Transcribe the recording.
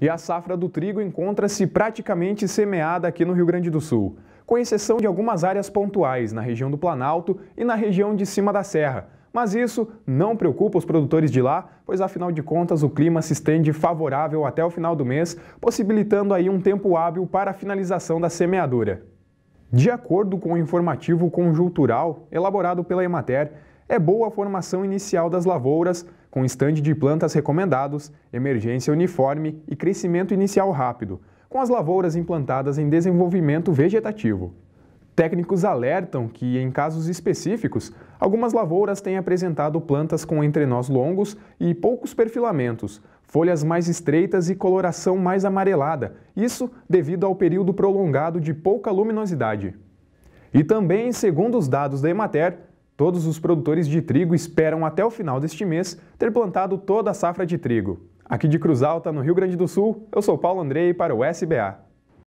E a safra do trigo encontra-se praticamente semeada aqui no Rio Grande do Sul, com exceção de algumas áreas pontuais na região do Planalto e na região de cima da Serra. Mas isso não preocupa os produtores de lá, pois afinal de contas o clima se estende favorável até o final do mês, possibilitando aí um tempo hábil para a finalização da semeadura. De acordo com o informativo conjuntural elaborado pela Emater, é boa a formação inicial das lavouras, com estande de plantas recomendados, emergência uniforme e crescimento inicial rápido, com as lavouras implantadas em desenvolvimento vegetativo. Técnicos alertam que, em casos específicos, algumas lavouras têm apresentado plantas com entrenós longos e poucos perfilamentos, folhas mais estreitas e coloração mais amarelada, isso devido ao período prolongado de pouca luminosidade. E também, segundo os dados da Emater, Todos os produtores de trigo esperam até o final deste mês ter plantado toda a safra de trigo. Aqui de Cruz Alta, no Rio Grande do Sul, eu sou Paulo Andrei para o SBA.